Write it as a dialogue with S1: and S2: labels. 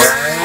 S1: Yeah.